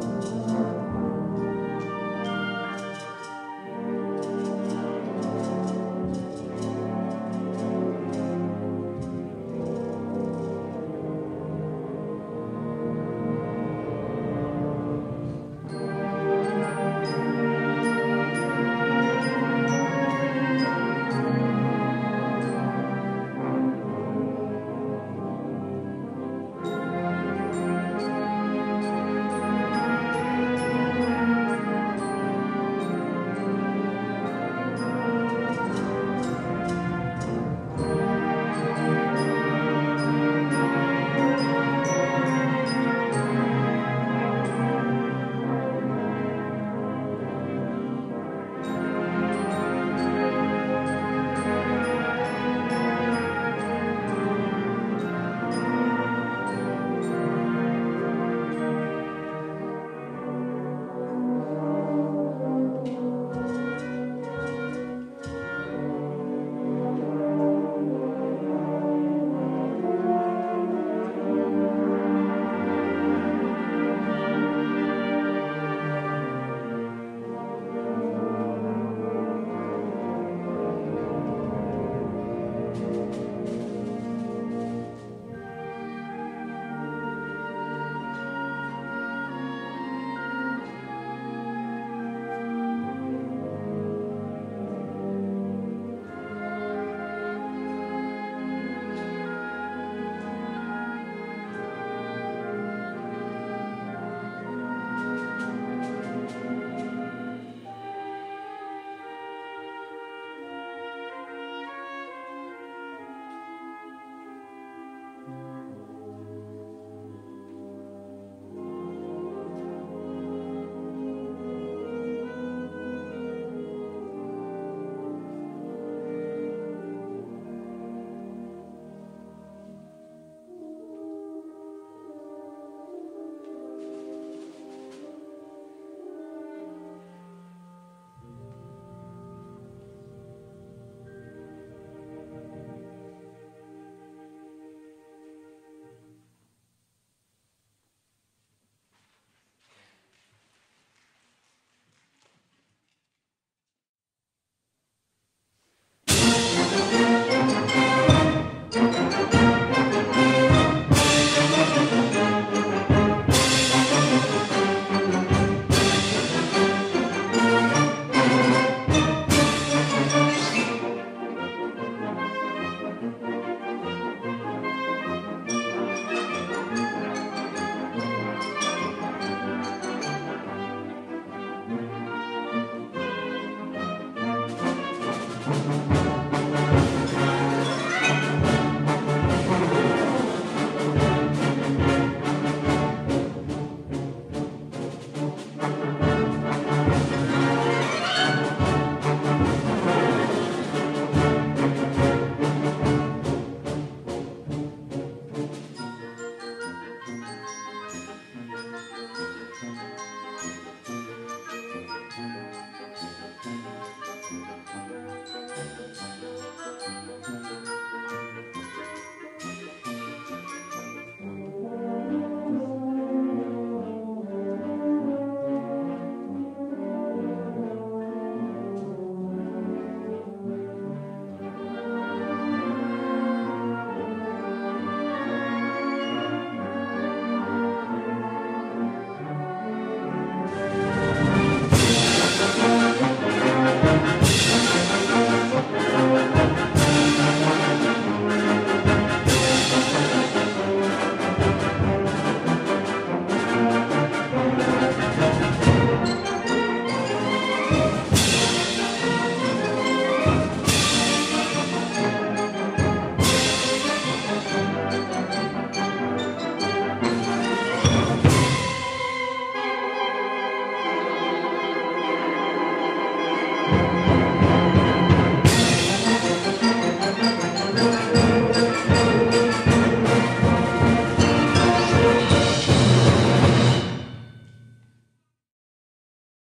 Música